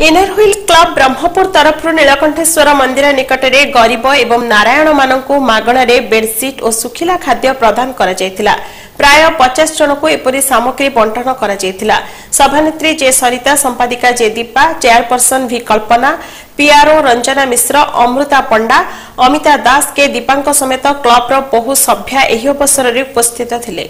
Inner Wheel club Brahmapur ତରଫରୁ ନୀଳକଣ୍ଠେଶ୍ୱର ମନ୍ଦିର ନିକଟରେ ଗରିବ ଏବଂ ନାରାୟଣମାନଙ୍କୁ ମାଗଣାରେ ବେଡ୍ସିଟ୍ ଓ ଶୁଖିଲା ଖାଦ୍ୟ ପ୍ରଦାନ କରାଯାଇଥିଲା ପ୍ରାୟ ପଚାଶ ଜଣଙ୍କୁ ଏପରି ସାମଗ୍ରୀ ବଣ୍ଟନ କରାଯାଇଥିଲା ସଭାନେତ୍ରୀ ଜେ ସରିତା ସମ୍ପାଦିକା J Deepa chairperson V Kalpana PRO Ranjana Mishra Amrita Panda Amita Das K ଦୀପାଙ୍କ ସମେତ କ୍ଲବର ବହୁ ସଭ୍ୟା ଏହି ଅବସରରେ ଉପସ୍ଥିତ ଥିଲେ